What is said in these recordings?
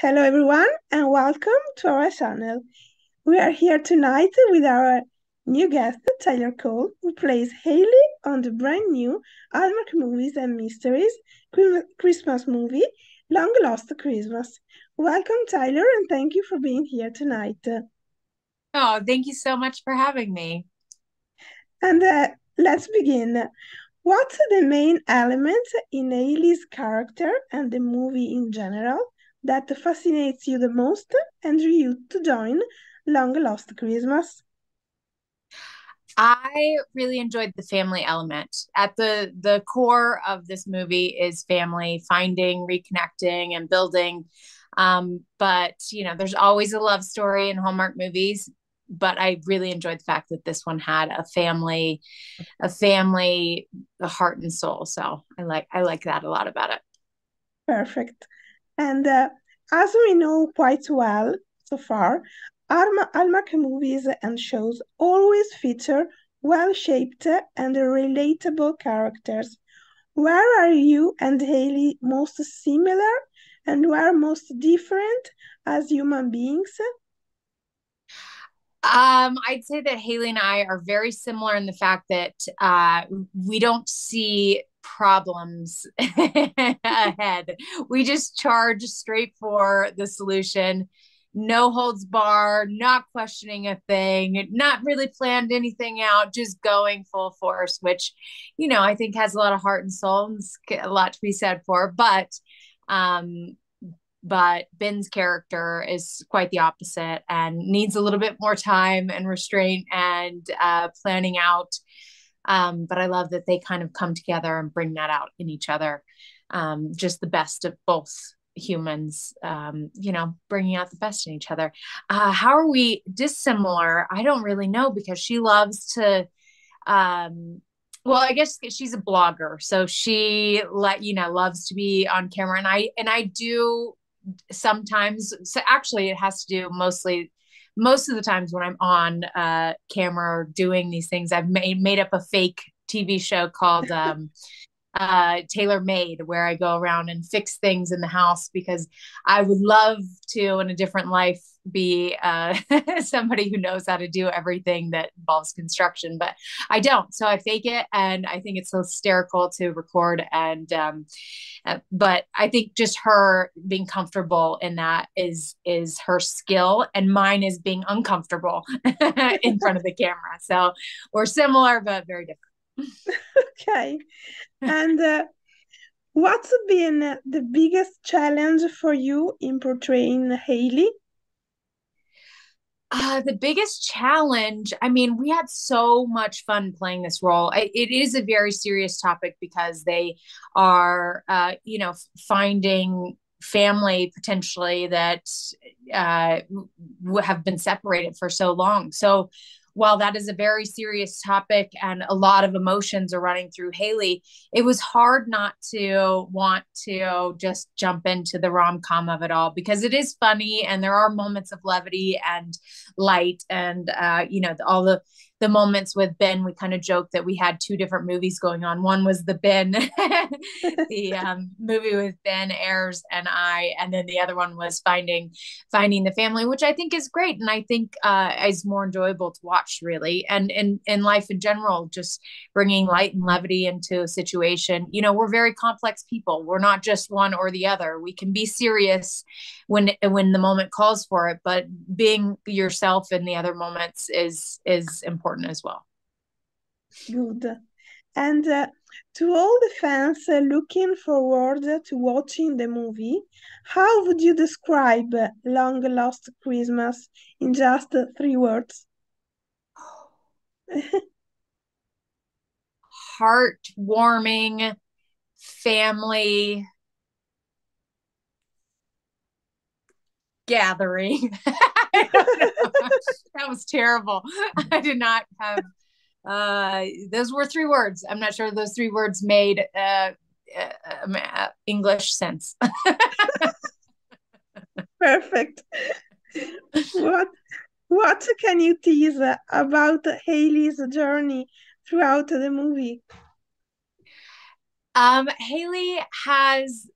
Hello everyone and welcome to our channel. We are here tonight with our new guest, Taylor Cole, who plays Haley on the brand new Hallmark Movies and Mysteries Christmas movie, Long Lost Christmas. Welcome, Taylor, and thank you for being here tonight. Oh, thank you so much for having me. And uh, let's begin. What's the main element in Haley's character and the movie in general that fascinates you the most and drew you to join Long Lost Christmas? I really enjoyed the family element. At the the core of this movie is family finding, reconnecting, and building. Um, but you know, there's always a love story in Hallmark movies. But I really enjoyed the fact that this one had a family, a family, a heart and soul. So I like I like that a lot about it. Perfect. And uh, as we know quite well so far, Hallmark movies and shows always feature well-shaped and relatable characters. Where are you and Haley most similar and where most different as human beings? Um, I'd say that Haley and I are very similar in the fact that uh, we don't see problems ahead. We just charge straight for the solution, no holds bar, not questioning a thing, not really planned anything out, just going full force, which, you know, I think has a lot of heart and soul and a lot to be said for. But, um, but Ben's character is quite the opposite and needs a little bit more time and restraint and uh, planning out um, but I love that they kind of come together and bring that out in each other. Um, just the best of both humans, um, you know, bringing out the best in each other. Uh, how are we dissimilar? I don't really know because she loves to. Um, well, I guess she's a blogger, so she let you know loves to be on camera, and I and I do sometimes. So actually, it has to do mostly most of the times when I'm on uh, camera doing these things, I've made made up a fake TV show called um, uh, tailor made where I go around and fix things in the house because I would love to in a different life be uh, somebody who knows how to do everything that involves construction, but I don't. So I fake it, and I think it's hysterical to record. And um, uh, but I think just her being comfortable in that is is her skill, and mine is being uncomfortable in front of the camera. So we're similar but very different. okay. And uh, what's been the biggest challenge for you in portraying Haley? Uh, the biggest challenge, I mean, we had so much fun playing this role. It is a very serious topic because they are, uh, you know, finding family potentially that uh, have been separated for so long. So while that is a very serious topic and a lot of emotions are running through Haley, it was hard not to want to just jump into the rom com of it all because it is funny and there are moments of levity and light and, uh, you know, all the the moments with Ben, we kind of joked that we had two different movies going on. One was the Ben, the um, movie with Ben Ayres and I, and then the other one was finding finding the family, which I think is great, and I think uh, is more enjoyable to watch, really, and in in life in general, just bringing light and levity into a situation. You know, we're very complex people. We're not just one or the other. We can be serious when when the moment calls for it, but being yourself in the other moments is is important as well. Good. And uh, to all the fans uh, looking forward to watching the movie, how would you describe Long Lost Christmas in just three words? Heartwarming, family, gathering. that was terrible. I did not have uh those were three words. I'm not sure those three words made uh, uh, um, uh English sense. Perfect. What what can you tease about Haley's journey throughout the movie? Um, Haley has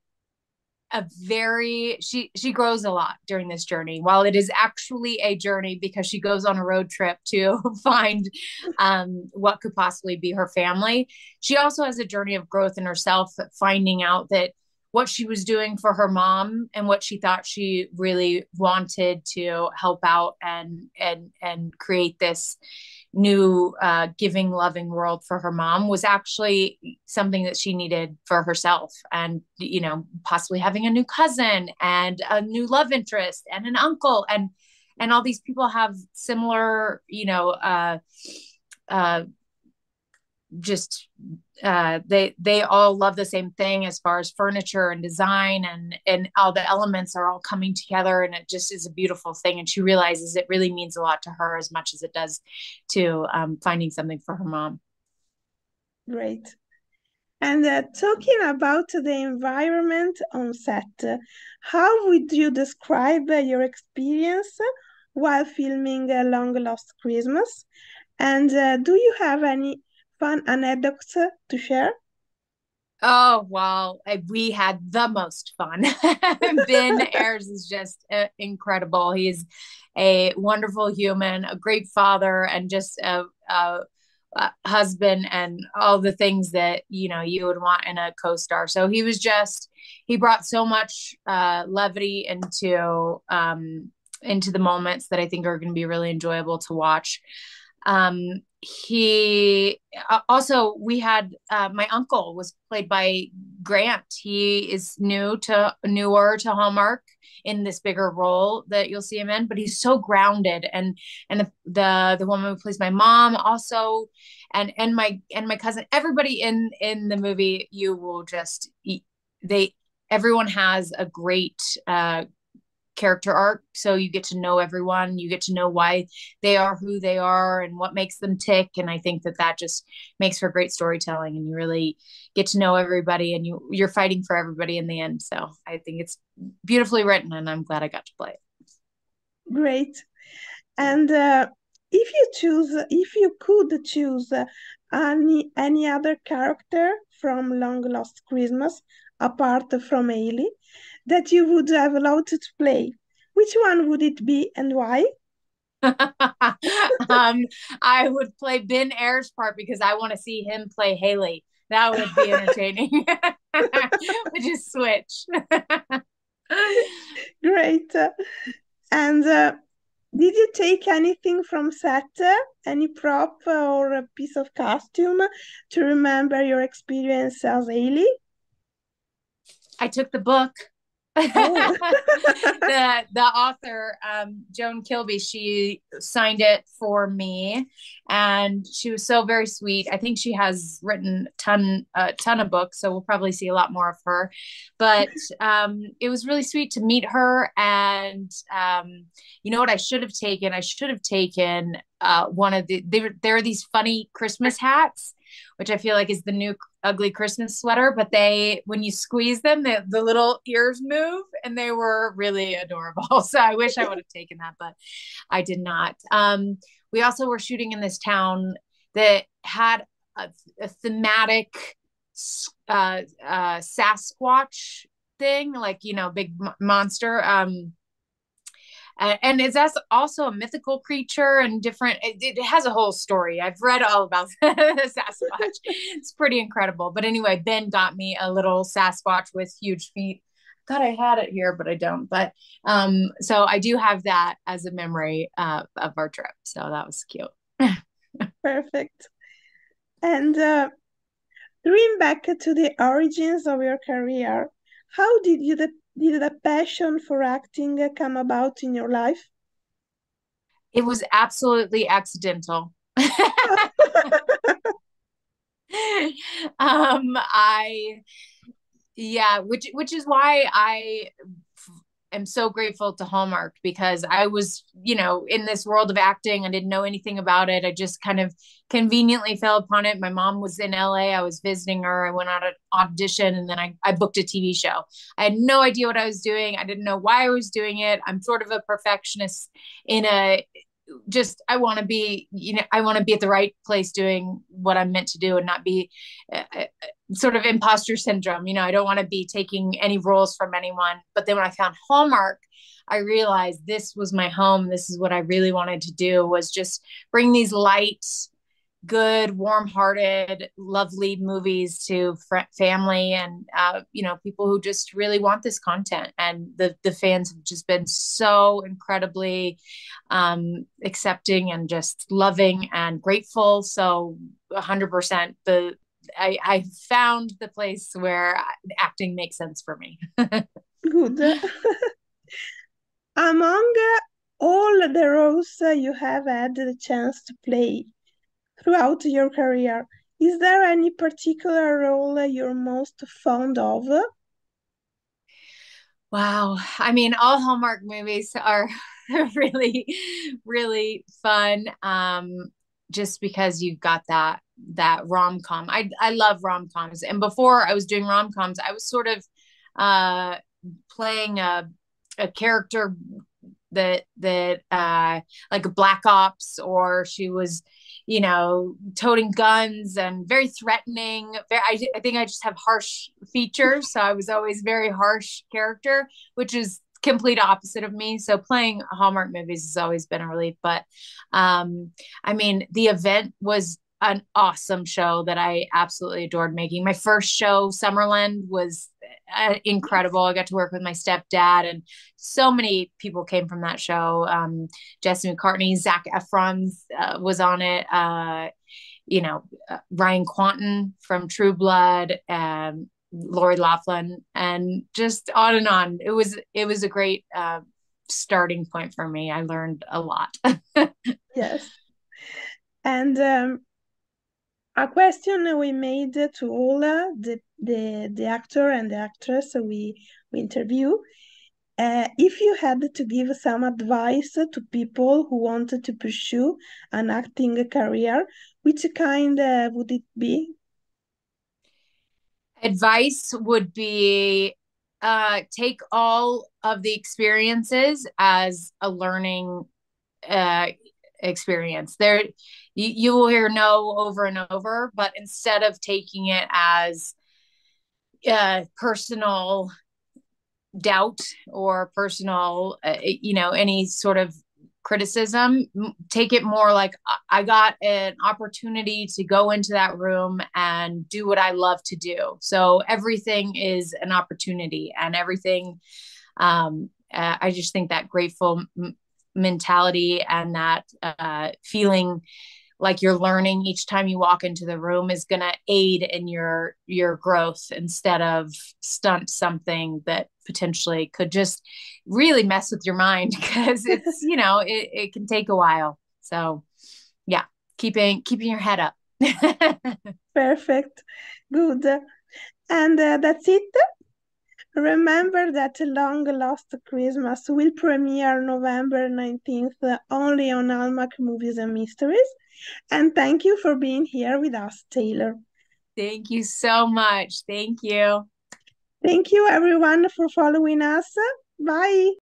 a very she she grows a lot during this journey. While it is actually a journey because she goes on a road trip to find um, what could possibly be her family she also has a journey of growth in herself finding out that what she was doing for her mom and what she thought she really wanted to help out and and and create this new uh, giving loving world for her mom was actually something that she needed for herself and you know possibly having a new cousin and a new love interest and an uncle and and all these people have similar you know uh uh just uh, they they all love the same thing as far as furniture and design and and all the elements are all coming together and it just is a beautiful thing. And she realizes it really means a lot to her as much as it does to um, finding something for her mom. Great. And uh, talking about the environment on set how would you describe uh, your experience while filming a long lost christmas? And uh, do you have any fun anecdotes to share? Oh, well, we had the most fun. ben Ayres is just uh, incredible. He's a wonderful human, a great father, and just a, a, a, husband, and all the things that you know you would want in a co-star. So he was just he brought so much uh, levity into um, into the moments that I think are going to be really enjoyable to watch. Um, he uh, also we had uh, my uncle was played by grant. He is new to newer to hallmark in this bigger role that you'll see him in but he's so grounded. And and the the, the woman who plays my mom also and and my and my cousin everybody in in the movie you will just they everyone has a great uh character arc so you get to know everyone you get to know why they are who they are and what makes them tick and i think that that just makes for great storytelling and you really get to know everybody and you you're fighting for everybody in the end so i think it's beautifully written and i'm glad i got to play it. Great. And uh, if you choose if you could choose uh, any any other character from long lost christmas apart from Haley that you would have allowed to play. Which one would it be and why? um, I would play Ben Ayres' part because I want to see him play Haley. That would be entertaining. we just switch. Great. And uh, did you take anything from set, any prop or a piece of costume to remember your experience as Haley? I took the book. Oh. the the author um, Joan Kilby she signed it for me. And she was so very sweet. I think she has written ton a ton of books so we'll probably see a lot more of her. But um, it was really sweet to meet her and um, you know what? I should have taken I should have taken uh, one of the there, there are these funny Christmas hats which I feel like is the new ugly Christmas sweater. But they, when you squeeze them, the, the little ears move and they were really adorable. So I wish I would have taken that, but I did not. Um, we also were shooting in this town that had a, a thematic uh, uh, Sasquatch thing, like, you know, big monster. Um, uh, and is that also a mythical creature and different it, it, has a whole story. I've read all about sasquatch. It's pretty incredible. But anyway ben got me a little sasquatch with huge feet. Thought i had it here but i don't. But um so i do have that as a memory uh, of our trip. So that was cute. Perfect. And uh back to the origins of your career how did you did the passion for acting come about in your life? It was absolutely accidental. um, I, yeah, which which is why I am so grateful to Hallmark because I was, you know, in this world of acting. I didn't know anything about it. I just kind of conveniently fell upon it. My mom was in LA. I was visiting her. I went on an audition and then I, I booked a TV show. I had no idea what I was doing. I didn't know why I was doing it. I'm sort of a perfectionist in a just I want to be you know I want to be at the right place doing what I'm meant to do and not be uh, uh, sort of imposter syndrome you know I don't want to be taking any roles from anyone. But then when I found Hallmark I realized this was my home. This is what I really wanted to do was just bring these light good, warm-hearted, lovely movies to fr- family and uh, you know people who just really want this content. And the the fans have just been so incredibly um, accepting and just loving and grateful. So, hundred percent the I, I found the place where acting makes sense for me. Good. Among all the roles you have had the chance to play, throughout your career. Is there any particular role you're most fond of? Wow. I mean, all Hallmark movies are really, really fun. Um, just because you've got that that rom com. I I love rom coms, and before I was doing rom coms, I was sort of uh, playing a a character that that uh, like a black ops, or she was you know, toting guns and very threatening. Very, I, I think I just have harsh features. So I was always very harsh character, which is complete opposite of me. So playing Hallmark movies has always been a relief. But um, I mean, the event was an awesome show that I absolutely adored making. My first show, Summerland, was uh, incredible. I got to work with my stepdad, and so many people came from that show. Um, Jesse McCartney, Zac Efron uh, was on it. Uh, you know, uh, Ryan Kwanten from True Blood, and Lori Loughlin, and just on and on. It was it was a great uh, starting point for me. I learned a lot. yes, and um, a question we made to all the, the, the actor and the actress we, we interview. Uh, if you had to give some advice to people who wanted to pursue an acting career, which kind uh, would it be? Advice would be uh, take all of the experiences as a learning uh, experience. There, you, you will hear no over and over, but instead of taking it as uh, personal doubt or personal, uh, you know, any sort of criticism, take it more like I got an opportunity to go into that room and do what I love to do. So everything is an opportunity and everything. Um, uh, I just think that grateful mentality and that uh, feeling like you're learning each time you walk into the room is going to aid in your your growth instead of stunt something that potentially could just really mess with your mind because it's you know it, it can take a while. So yeah keeping keeping your head up. Perfect. Good. And uh, that's it. Remember that Long Lost Christmas will premiere November 19th only on Hallmark Movies and Mysteries. And thank you for being here with us, Taylor. Thank you so much. Thank you. Thank you, everyone, for following us. Bye.